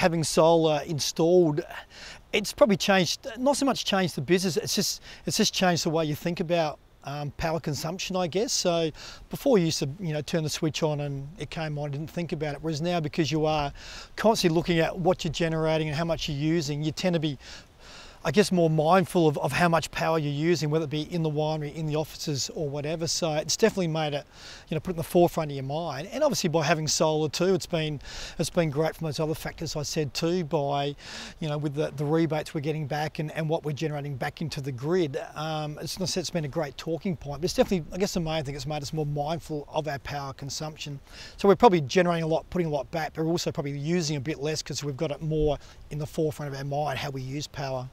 having solar installed, it's probably changed, not so much changed the business, it's just, it's just changed the way you think about um, power consumption, I guess. So before you used to, you know, turn the switch on and it came on, I didn't think about it. Whereas now, because you are constantly looking at what you're generating and how much you're using, you tend to be I guess more mindful of, of how much power you're using, whether it be in the winery, in the offices or whatever. So it's definitely made it, you know, put in the forefront of your mind. And obviously by having solar too, it's been it's been great from those other factors I said too, by, you know, with the, the rebates we're getting back and, and what we're generating back into the grid. Um, it's it's been a great talking point, but it's definitely, I guess the main thing, it's made us more mindful of our power consumption. So we're probably generating a lot, putting a lot back, but we're also probably using a bit less because we've got it more in the forefront of our mind, how we use power.